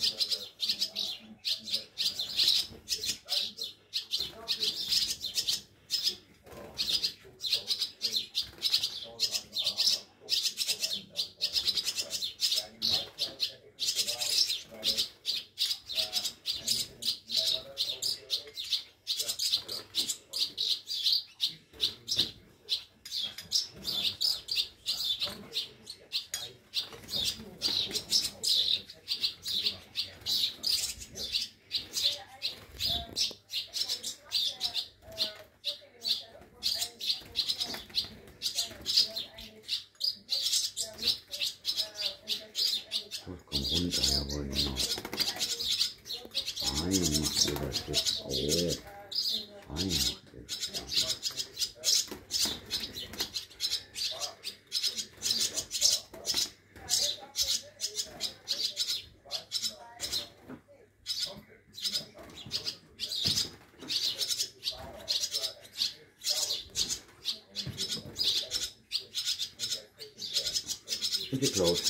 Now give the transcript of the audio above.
Gut, komm runter, jawohl, genau. Fein macht ihr das jetzt. Oh, fein macht ihr das. Ist geklaut.